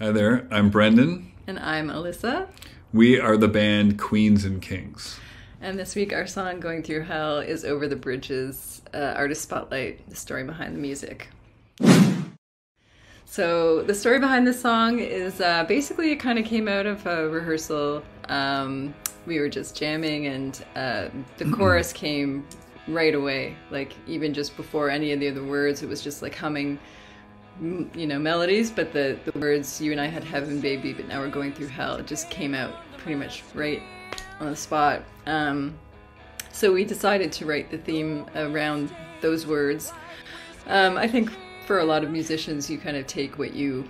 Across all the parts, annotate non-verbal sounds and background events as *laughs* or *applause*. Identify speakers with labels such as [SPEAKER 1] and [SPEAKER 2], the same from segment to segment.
[SPEAKER 1] Hi there, I'm Brendan.
[SPEAKER 2] And I'm Alyssa.
[SPEAKER 1] We are the band Queens and Kings.
[SPEAKER 2] And this week, our song Going Through Hell is Over the Bridge's, uh, Artist Spotlight, the story behind the music. So, the story behind this song is uh, basically it kind of came out of a rehearsal. Um, we were just jamming, and uh, the chorus came right away. Like, even just before any of the other words, it was just like humming you know melodies but the, the words you and i had heaven baby but now we're going through hell it just came out pretty much right on the spot. Um, so we decided to write the theme around those words. Um, i think for a lot of musicians you kind of take what you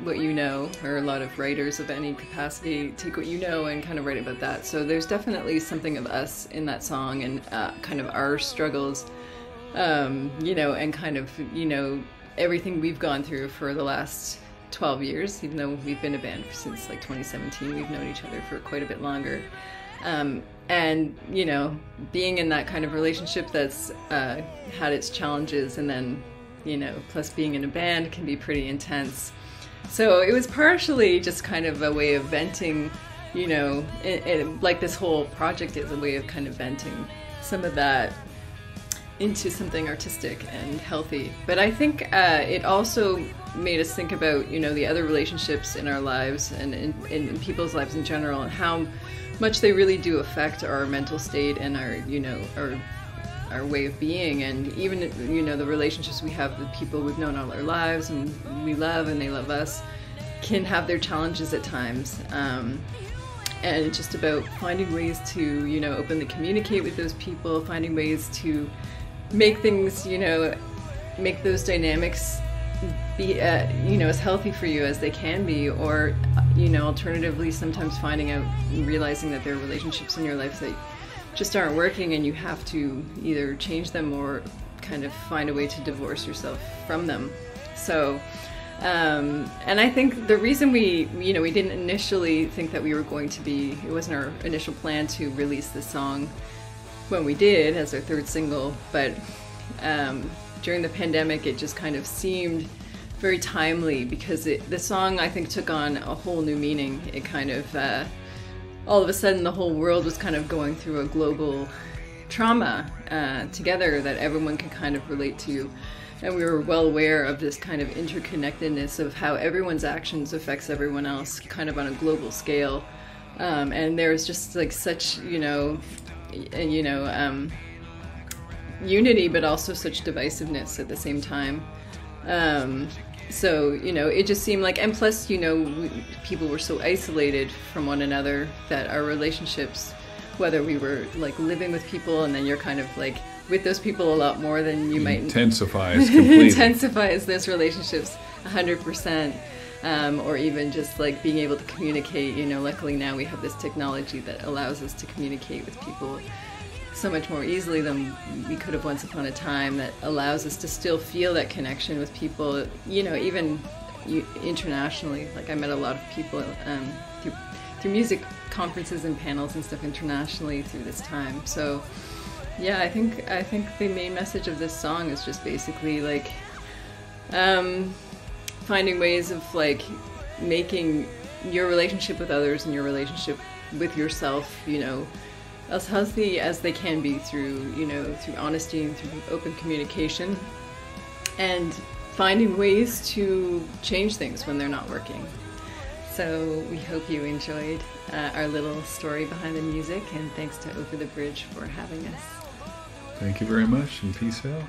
[SPEAKER 2] what you know or a lot of writers of any capacity take what you know and kind of write about that. So there's definitely something of us in that song and uh, kind of our struggles um, you know and kind of you know everything we've gone through for the last 12 years, even though we've been a band since like 2017, we've known each other for quite a bit longer. Um, and, you know, being in that kind of relationship that's uh, had its challenges, and then, you know, plus being in a band can be pretty intense. So it was partially just kind of a way of venting, you know, it, it, like this whole project is a way of kind of venting some of that into something artistic and healthy. But I think uh, it also made us think about, you know, the other relationships in our lives and in, in, people's lives in general and how much they really do affect our mental state and our, you know, our our way of being and even you know the relationships we have with people we've known all our lives and we love and they love us can have their challenges at times um, and it's just about finding ways to you know openly communicate with those people finding ways to make things, you know, make those dynamics be, uh, you know, as healthy for you as they can be, or, you know, alternatively, sometimes finding out, realizing that there are relationships in your life that just aren't working and you have to either change them or kind of find a way to divorce yourself from them. So, um, and I think the reason we, you know, we didn't initially think that we were going to be, it wasn't our initial plan to release this song when we did as our third single, but um, during the pandemic, it just kind of seemed very timely because it, the song I think took on a whole new meaning. It kind of uh, all of a sudden the whole world was kind of going through a global trauma uh, together that everyone can kind of relate to and we were well aware of this kind of interconnectedness of how everyone's actions affects everyone else kind of on a global scale um, and there's just like such you know you know, um, unity, but also such divisiveness at the same time. Um, so you know, it just seemed like, and plus, you know, we, people were so isolated from one another that our relationships, whether we were like living with people, and then you're kind of like with those people a lot more than you might
[SPEAKER 1] intensifies *laughs* completely.
[SPEAKER 2] intensifies those relationships hundred percent um, or even just like being able to communicate. You know, luckily now we have this technology that allows us to communicate with people so much more easily than we could have once upon a time that allows us to still feel that connection with people you know even internationally like i met a lot of people um, through, through music conferences and panels and stuff internationally through this time so yeah i think i think the main message of this song is just basically like um, finding ways of like making your relationship with others and your relationship with yourself, you know, as healthy as they can be through, you know, through honesty and through open communication and finding ways to change things when they're not working. So we hope you enjoyed uh, our little story behind the music and thanks to Over the Bridge for having us.
[SPEAKER 1] Thank you very much and peace out.